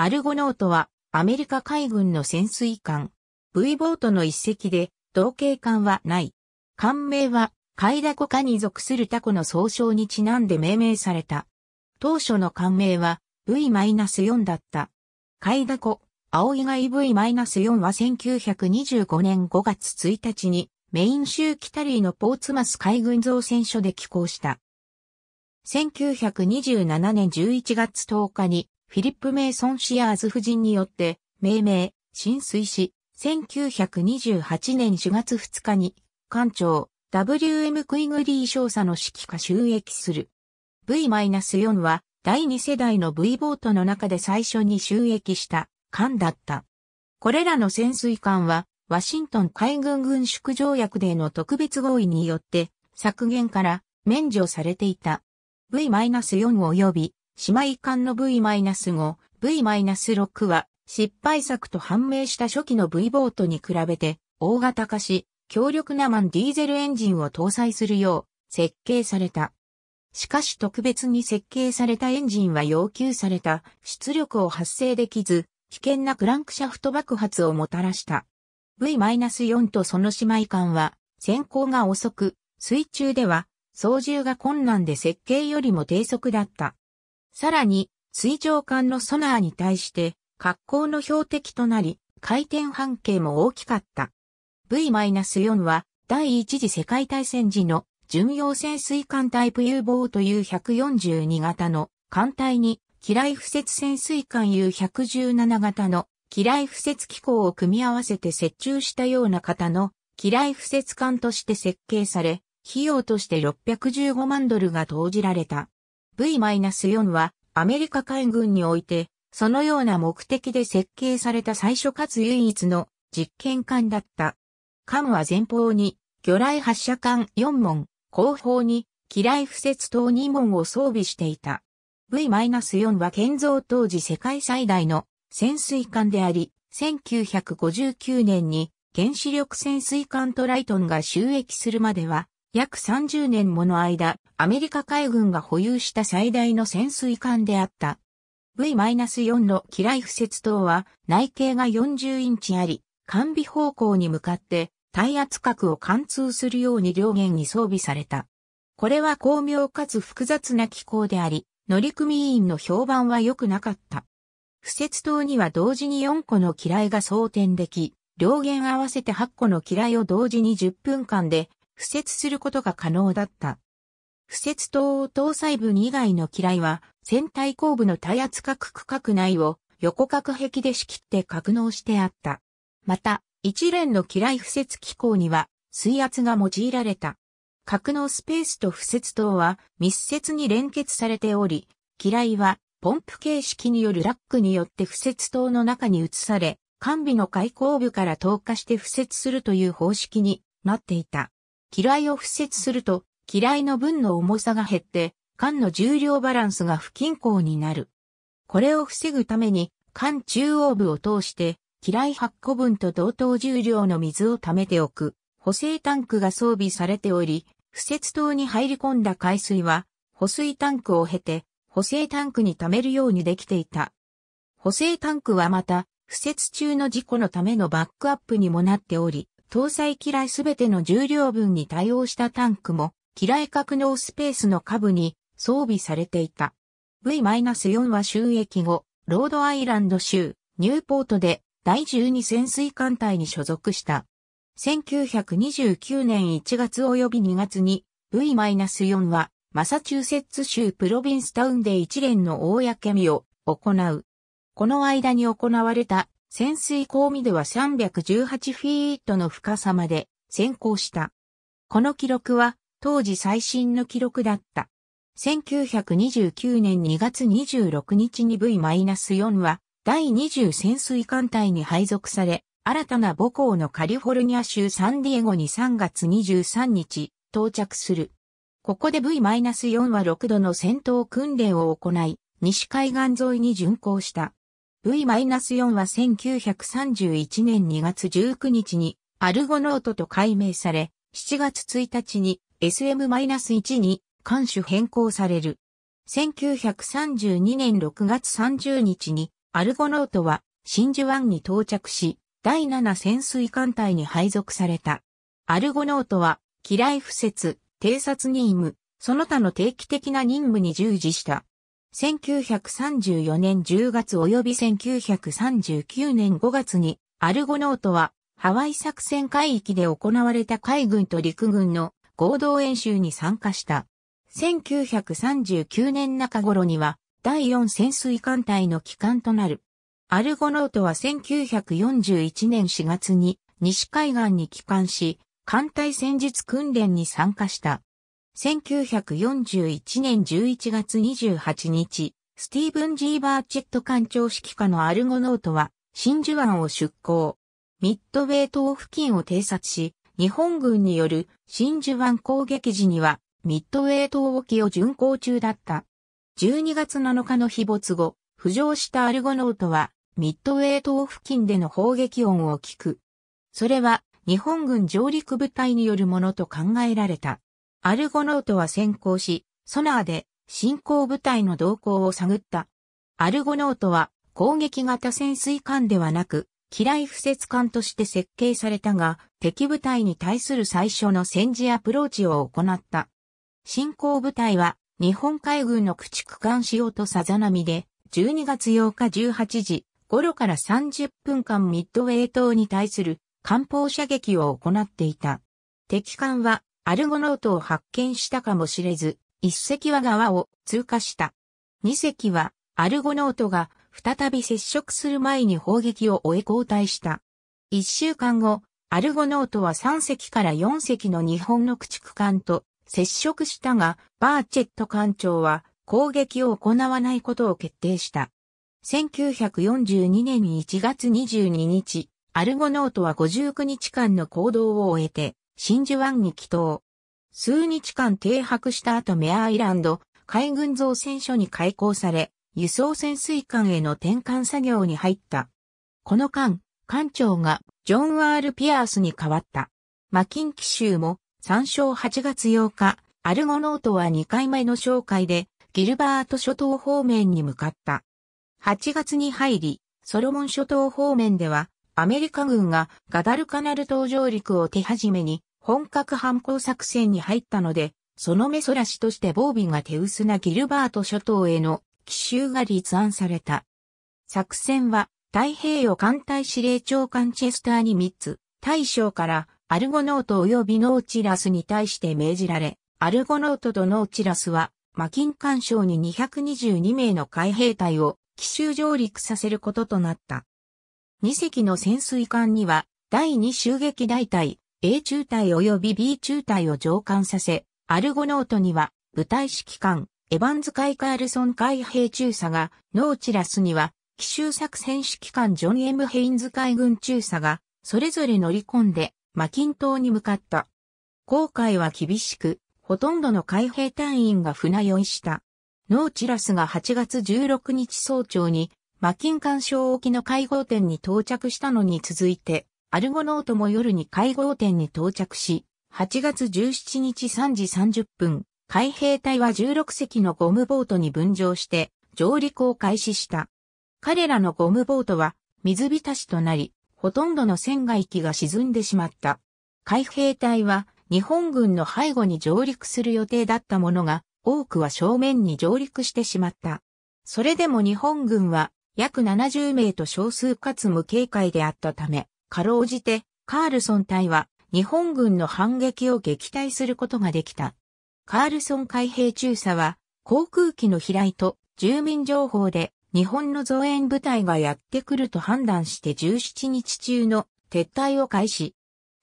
アルゴノートはアメリカ海軍の潜水艦。V ボートの一隻で、同型艦はない。艦名は、カイダコ科に属するタコの総称にちなんで命名された。当初の艦名は V-4 だった。カイダコ、青以外 V-4 は1925年5月1日にメイン州キタリーのポーツマス海軍造船所で寄港した。1927年11月10日にフィリップ・メイソン・シアーズ夫人によって命名、浸水し、1928年4月2日に艦長 WM クイグリー少佐の指揮下収益する。V-4 は第2世代の V ボートの中で最初に収益した艦だった。これらの潜水艦は、ワシントン海軍軍縮条約での特別合意によって削減から免除されていた。V-4 及び姉妹艦の V-5、V-6 は失敗作と判明した初期の V ボートに比べて大型化し、強力なマンディーゼルエンジンを搭載するよう設計された。しかし特別に設計されたエンジンは要求された出力を発生できず、危険なクランクシャフト爆発をもたらした。V-4 とその姉妹艦は、先行が遅く、水中では操縦が困難で設計よりも低速だった。さらに、水上艦のソナーに対して、格好の標的となり、回転半径も大きかった。V-4 は、第一次世界大戦時の巡洋潜水艦タイプ U ボート U142 型の艦隊に機雷不設潜水艦 U117 型の機雷不設機構を組み合わせて設置したような型の機雷不設艦として設計され、費用として615万ドルが投じられた。V-4 はアメリカ海軍において、そのような目的で設計された最初かつ唯一の実験艦だった。艦は前方に魚雷発射艦4門、後方に機雷不設塔2門を装備していた。V-4 は建造当時世界最大の潜水艦であり、1959年に原子力潜水艦トライトンが収益するまでは、約30年もの間、アメリカ海軍が保有した最大の潜水艦であった。V-4 の機雷不設塔は内径が40インチあり、艦尾方向に向かって耐圧角を貫通するように両舷に装備された。これは巧妙かつ複雑な機構であり、乗組員の評判は良くなかった。不設塔には同時に4個の機雷が装填でき、両舷合わせて8個の機雷を同時に10分間で不設することが可能だった。不設塔搭載部以外の機雷は、船体後部の耐圧角区画内を横隔壁で仕切って格納してあった。また、一連の機雷不設機構には水圧が用いられた。格納スペースと不設塔は密接に連結されており、機雷はポンプ形式によるラックによって不設塔の中に移され、完備の開口部から投下して不設するという方式になっていた。機雷を不設すると、機雷の分の重さが減って、缶の重量バランスが不均衡になる。これを防ぐために、缶中央部を通して、機雷8個分と同等重量の水を溜めておく、補正タンクが装備されており、不設塔に入り込んだ海水は、保水タンクを経て、補正タンクに溜めるようにできていた。補正タンクはまた、不設中の事故のためのバックアップにもなっており、搭載機雷すべての重量分に対応したタンクも、機雷格納スペースの下部に装備されていた。V-4 は収益後、ロードアイランド州、ニューポートで第12潜水艦隊に所属した。1929年1月及び2月に V-4 はマサチューセッツ州プロビンスタウンで一連の公見を行う。この間に行われた潜水光味では318フィートの深さまで先行した。この記録は当時最新の記録だった。1929年2月26日に V-4 は第20潜水艦隊に配属され、新たな母港のカリフォルニア州サンディエゴに3月23日到着する。ここで V-4 は6度の戦闘訓練を行い、西海岸沿いに巡航した。V-4 は1931年2月19日にアルゴノートと改名され、7月1日に SM-1 に艦種変更される。1932年6月30日にアルゴノートは真珠湾に到着し、第7潜水艦隊に配属された。アルゴノートは、機雷敷設、偵察任務、その他の定期的な任務に従事した。1934年10月及び1939年5月に、アルゴノートは、ハワイ作戦海域で行われた海軍と陸軍の合同演習に参加した。1939年中頃には、第4潜水艦隊の旗艦となる。アルゴノートは1941年4月に西海岸に帰還し、艦隊戦術訓練に参加した。1941年11月28日、スティーブン・ G・バーチェット艦長指揮下のアルゴノートは、真珠湾を出港。ミッドウェイ島付近を偵察し、日本軍による真珠湾攻撃時には、ミッドウェイ島沖を巡航中だった。12月7日の日没後、浮上したアルゴノートは、ミッドウェイ島付近での砲撃音を聞く。それは、日本軍上陸部隊によるものと考えられた。アルゴノートは潜航し、ソナーで侵攻部隊の動向を探った。アルゴノートは攻撃型潜水艦ではなく、機雷敷設艦として設計されたが、敵部隊に対する最初の戦時アプローチを行った。進行部隊は日本海軍の駆逐艦潮とさざ波で、12月8日18時頃から30分間ミッドウェイ島に対する艦砲射撃を行っていた。敵艦はアルゴノートを発見したかもしれず、一隻は側を通過した。二隻はアルゴノートが再び接触する前に砲撃を終え交代した。一週間後、アルゴノートは3隻から4隻の日本の駆逐艦と接触したが、バーチェット艦長は攻撃を行わないことを決定した。1942年1月22日、アルゴノートは59日間の行動を終えて、真珠湾に帰島。数日間停泊した後メアアイランド海軍造船所に開港され、輸送潜水艦への転換作業に入った。この間、艦長がジョン・アール・ピアースに変わった。マキン奇襲も参照8月8日、アルゴノートは2回目の紹介でギルバート諸島方面に向かった。8月に入り、ソロモン諸島方面ではアメリカ軍がガダルカナル島上陸を手始めに本格反攻作戦に入ったので、その目そらしとして防備が手薄なギルバート諸島への奇襲が立案された。作戦は太平洋艦隊司令長官チェスター・ニミッツ大将からアルゴノート及びノーチラスに対して命じられ、アルゴノートとノーチラスはマキン環礁に222名の海兵隊を奇襲上陸させることとなった。2隻の潜水艦には第2襲撃大隊 A 中隊及び B 中隊を乗艦させ、アルゴノートには、部隊指揮官、エヴァンズ・カールソン海兵中佐が、ノーチラスには、奇襲作戦指揮官ジョン・エム・ヘインズ海軍中佐が、それぞれ乗り込んで、マキン島に向かった。航海は厳しく、ほとんどの海兵隊員が船酔いした。ノーチラスが8月16日早朝に、マキン環礁沖の会合点に到着したのに続いて、アルゴノートも夜に会合点に到着し、8月17日3時30分、海兵隊は16隻のゴムボートに分乗して上陸を開始した。彼らのゴムボートは水浸しとなり、ほとんどの船外機が沈んでしまった。海兵隊は日本軍の背後に上陸する予定だったものが、多くは正面に上陸してしまった。それでも日本軍は約70名と少数かつ無警戒であったため、かろうじて、カールソン隊は日本軍の反撃を撃退することができた。カールソン海兵中佐は、航空機の飛来と住民情報で日本の増援部隊がやってくると判断して17日中の撤退を開始。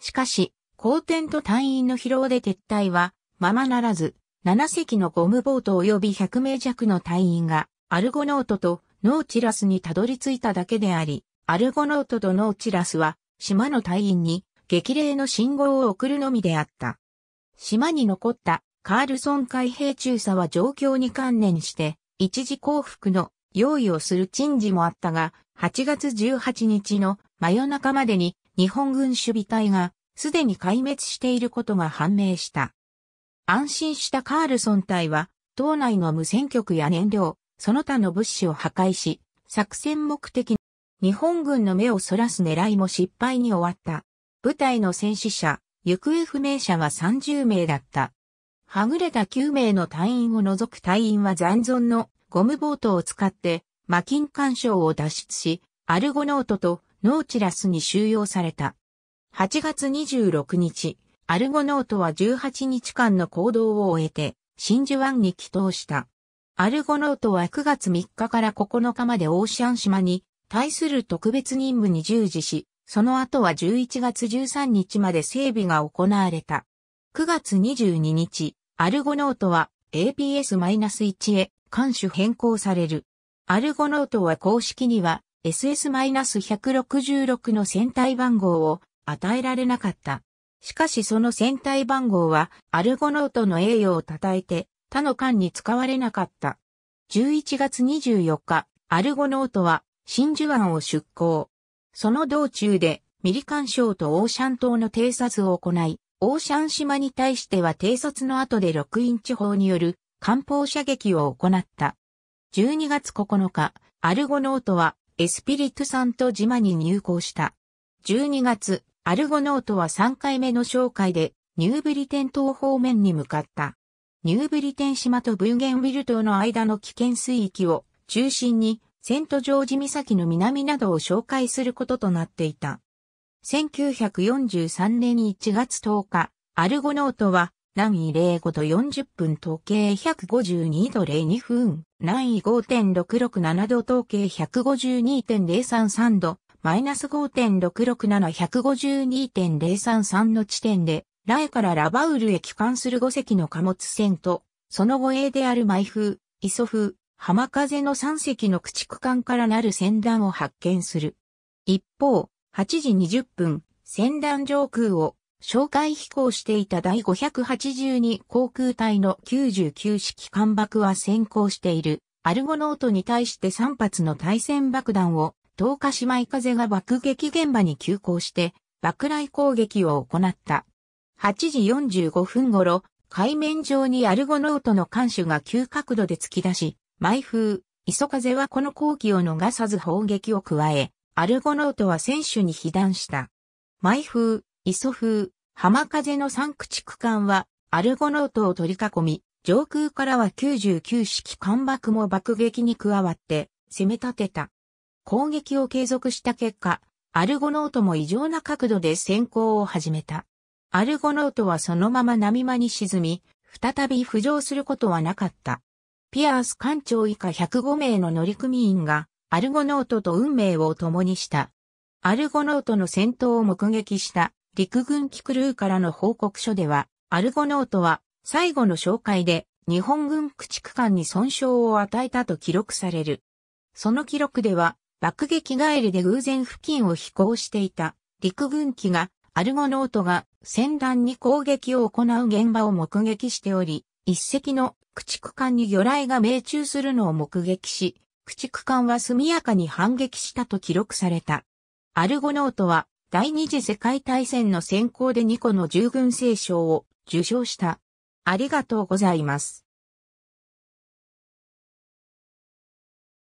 しかし、荒天と隊員の疲労で撤退はままならず、7隻のゴムボート及び100名弱の隊員がアルゴノートとノーチラスにたどり着いただけであり、アルゴノートとノーチラスは島の隊員に激励の信号を送るのみであった。島に残ったカールソン海兵中佐は状況に関連して一時降伏の用意をする珍事もあったが、8月18日の真夜中までに日本軍守備隊がすでに壊滅していることが判明した。安心したカールソン隊は、島内の無線局や燃料、その他の物資を破壊し、作戦目的、日本軍の目をそらす狙いも失敗に終わった。部隊の戦死者、行方不明者は30名だった。はぐれた9名の隊員を除く隊員は残存のゴムボートを使ってマキン環礁を脱出し、アルゴノートとノーチラスに収容された。8月26日、アルゴノートは18日間の行動を終えて、真珠湾に帰投した。アルゴノートは9月3日から9日までオーシャン島に対する特別任務に従事し、その後は11月13日まで整備が行われた。9月22日、アルゴノートは APS-1 へ艦種変更される。アルゴノートは公式には SS-166 の船体番号を与えられなかった。しかしその船体番号はアルゴノートの栄誉を称えて他の艦に使われなかった。11月24日、アルゴノートは真珠湾を出港。その道中でミリ環礁とオーシャン島の偵察を行い、オーシャン島に対しては偵察の後で6インチ砲による艦砲射撃を行った。12月9日、アルゴノートはエスピリトサント島に入港した。12月、アルゴノートは3回目の哨戒でニューブリテン島方面に向かった。ニューブリテン島とブーゲンウィル島の間の危険水域を中心にセントジョージ岬の南などを哨戒することとなっていた。1943年1月10日、アルゴノートは南緯05度40分東経152度02分、南緯5.667度東経152.033度、マイナス5.667-152.033の地点で、ラエからラバウルへ帰還する5隻の貨物船と、その護衛であるマイ風、イソ風、浜風の3隻の駆逐艦からなる船団を発見する。一方、8時20分、船団上空を紹介飛行していた第582航空隊の99式艦爆は先行している。アルゴノートに対して3発の対戦爆弾を、東下姉妹風が爆撃現場に急行して、爆雷攻撃を行った。8時45分頃、海面上にアルゴノートの艦首が急角度で突き出し、毎風、磯風はこの攻撃を逃さず砲撃を加え、アルゴノートは選手に被弾した。毎風、磯風、浜風の3駆逐艦は、アルゴノートを取り囲み、上空からは99式艦爆も爆撃に加わって攻め立てた。攻撃を継続した結果、アルゴノートも異常な角度で潜航を始めた。アルゴノートはそのまま波間に沈み、再び浮上することはなかった。ピアース艦長以下105名の乗組員がアルゴノートと運命を共にした。アルゴノートの戦闘を目撃した陸軍機クルーからの報告書では、アルゴノートは最後の哨戒で日本軍駆逐艦に損傷を与えたと記録される。その記録では、爆撃帰りで偶然付近を飛行していた陸軍機がアルゴノートが戦乱に攻撃を行う現場を目撃しており、一隻の駆逐艦に魚雷が命中するのを目撃し、駆逐艦は速やかに反撃したと記録された。アルゴノートは第二次世界大戦の先行で2個の従軍聖賞を受賞した。ありがとうございます。